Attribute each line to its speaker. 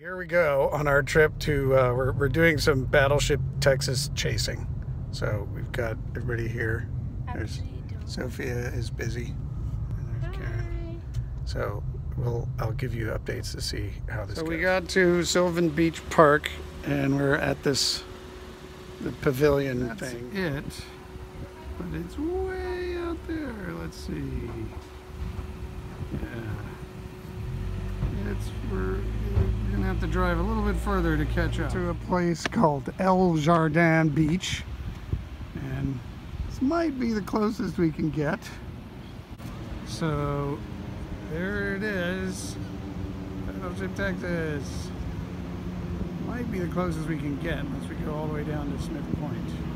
Speaker 1: Here we go on our trip to, uh, we're, we're doing some Battleship Texas chasing. So we've got everybody here. There's Sophia is busy. And there's Karen. So we'll, I'll give you updates to see how this so goes. we got to Sylvan Beach Park and we're at this, the pavilion
Speaker 2: That's
Speaker 1: thing.
Speaker 2: it. But it's way out there. Let's see. Yeah. It's, we're, we're gonna have to drive a little bit further to catch up to a place called El Jardin Beach. And this might be the closest we can get. So there it is. Battleship, Texas. Might be the closest we can get unless we go all the way down to Smith Point.